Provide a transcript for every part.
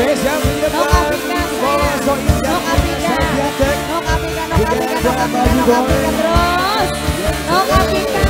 Nong di nong Bola nong yang nong diatek. nong Afrika, Afrika, Afrika, Afrika terus. nong Afrika.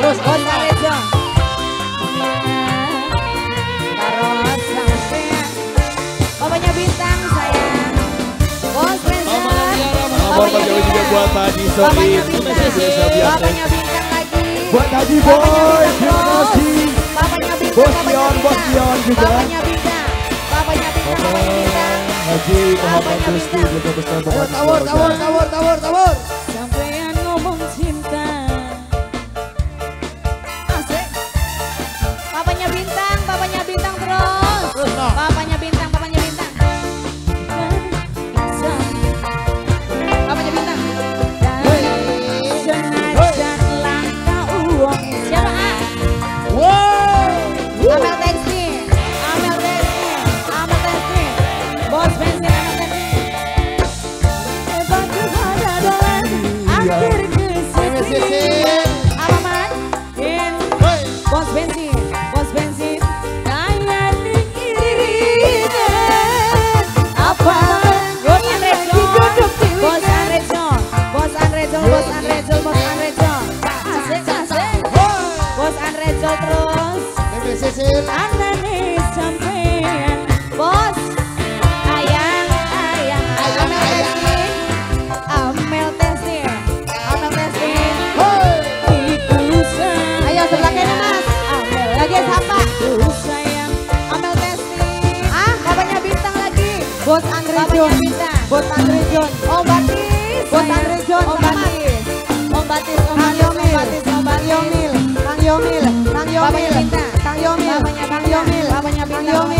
terus oh, on Sarejo bintang sayang. Bos buat tadi sorry bintang. lagi. Buat tadi boy terima kasih. Bintang bos Dion bos Dion juga. Mamanya bintang. Mamanya bintang bintang. Haji Muhammad Rusti juga besar Bos Andre John. Bos Andre John. Om Batis. Bos Andre John. Om Batis. Om Batis. Om Batis. Om Batis. Om Batis. Om Batis. Kang Yomil, Kang Yomil, Kang Yomil, Kang Yomil, Kang Yomil, Kang Yomil,